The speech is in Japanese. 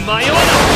も迷わな。い